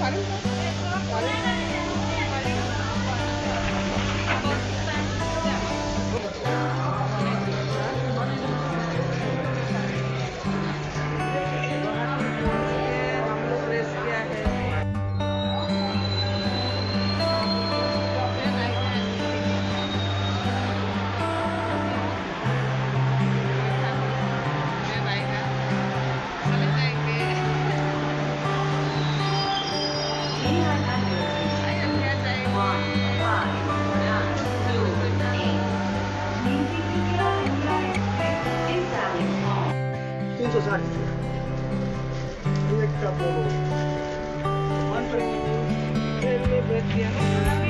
பாருங்க பாருங்க 工作啥？工作啥？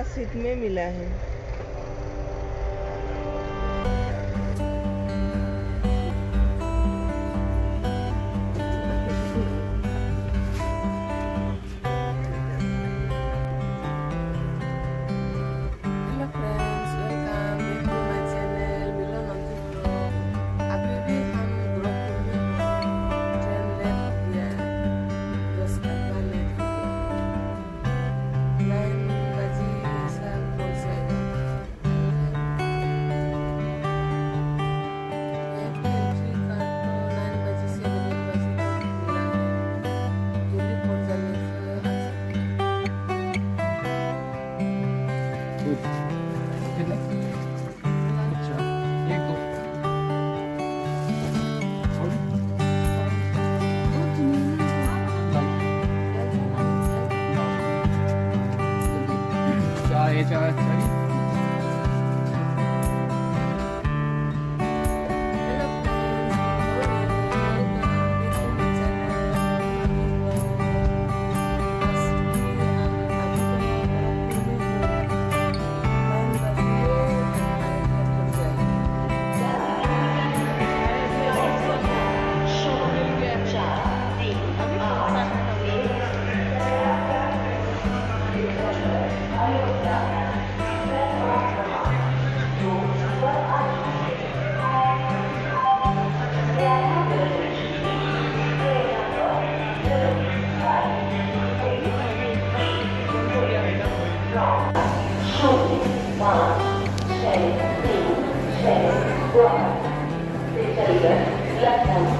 का सिट में मिला है 哎。la